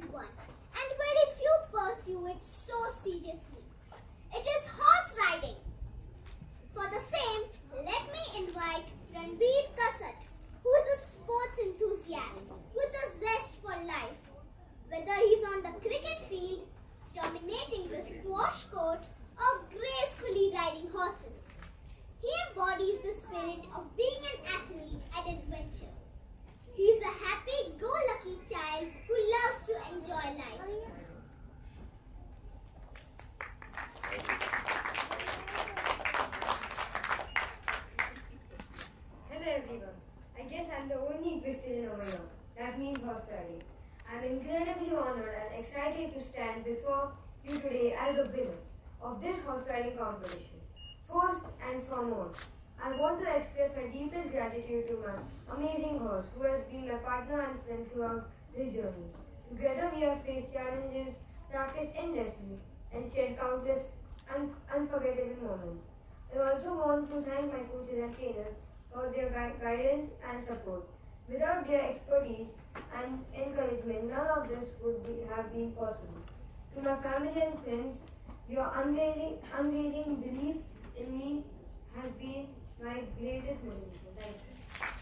fun one, and very few pursue it so seriously. It is horse riding. For the same, let me invite Ranbeer Kasat, who is a sports enthusiast with a zest for life. Whether he's on the cricket field, dominating the squash court, or gracefully riding horses, he embodies the spirit of being an athlete and adventure. He's a happy-go-lucky child who loves to enjoy life. Hello everyone. I guess I'm the only equestrian over here. That means horse. I'm incredibly honored and excited to stand before you today as a winner of this horse riding competition. First and foremost, I want to express my deepest gratitude to my amazing horse who has been my partner and friend throughout this journey. Together we have faced challenges, practiced endlessly, and shared countless un- unforgettable moments. I also want to thank my coaches and trainers for their gui- guidance and support. Without their expertise and encouragement, none of this would be, have been possible. To my family and friends, your unwavering, unwavering belief in me has been my greatest motivation. Thank you.